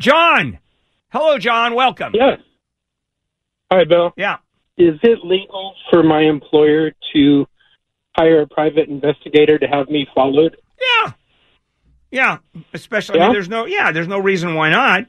John. Hello, John. Welcome. Yes. Hi, Bill. Yeah. Is it legal for my employer to hire a private investigator to have me followed? Yeah. Yeah. Especially, I mean, there's no, yeah, there's no reason why not.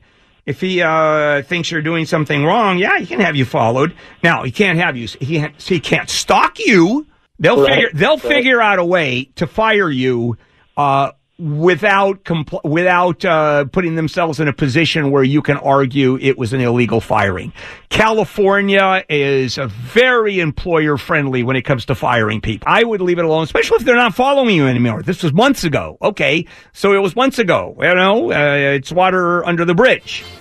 If he uh, thinks you're doing something wrong, yeah, he can have you followed. Now, he can't have you. He can't, he can't stalk you. They'll Right, figure. They'll right. figure out a way to fire you uh, without compl- without uh, putting themselves in a position where you can argue it was an illegal firing. California is uh, very employer friendly when it comes to firing people. I would leave it alone, especially if they're not following you anymore. This was months ago. Okay, so it was months ago. You know, uh, it's water under the bridge.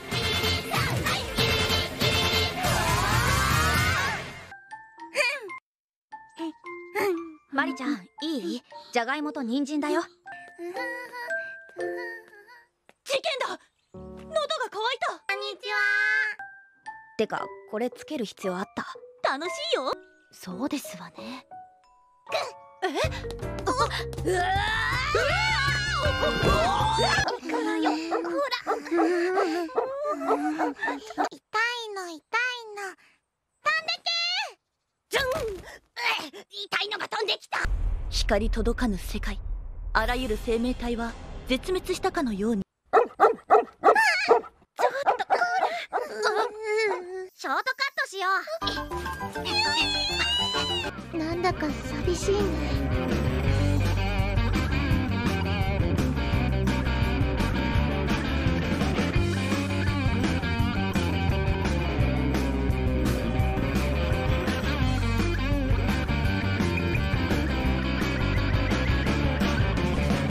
マリちゃんいいじゃがいもと人参だよ 事件だ。喉が渇いた。こんにちは。てかこれつける必要あった？楽しいよ。そうですわね。うわからよほら痛いの痛いの。飛んでけじゃんえ痛いのが飛んできた。光届かぬ世界あらゆる生命体は絶滅したかのように。ショートカットしよう。なんだか寂しいね